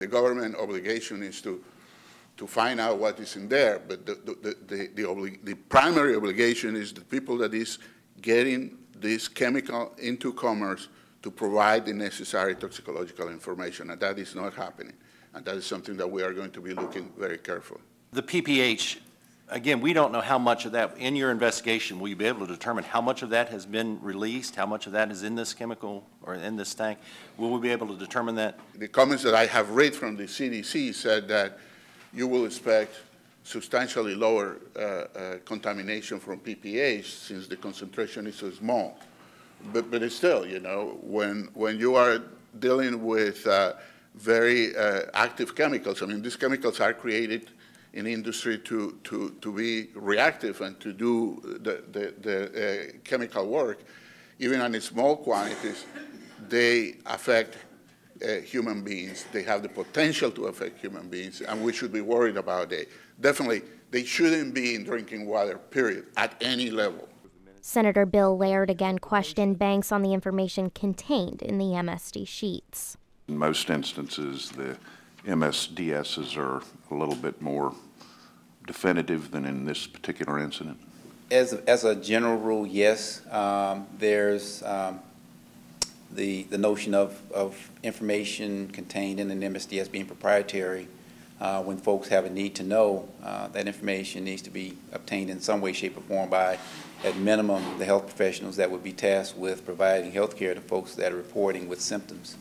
The government obligation is to, to find out what is in there, but the, the, the, the, the primary obligation is the people that is getting this chemical into commerce to provide the necessary toxicological information, and that is not happening. And that is something that we are going to be looking very carefully. The PPH, again, we don't know how much of that, in your investigation, will you be able to determine how much of that has been released? How much of that is in this chemical or in this tank? Will we be able to determine that? The comments that I have read from the CDC said that you will expect substantially lower uh, uh, contamination from PPH since the concentration is so small. But, but it's still, you know, when, when you are dealing with uh, very uh, active chemicals, I mean, these chemicals are created in industry to, to, to be reactive and to do the, the, the uh, chemical work, even on in small quantities, they affect uh, human beings. They have the potential to affect human beings, and we should be worried about it. Definitely, they shouldn't be in drinking water, period, at any level. Senator Bill Laird again questioned Banks on the information contained in the MSD sheets. In most instances, the MSDSs are a little bit more definitive than in this particular incident. As, a- as a general rule, yes. Um, There's um, the, the notion of, of information contained in an MSDS being proprietary. Uh, When folks have a need to know, uh, that information needs to be obtained in some way, shape, or form by, at minimum, the health professionals that would be tasked with providing health care to folks that are reporting with symptoms.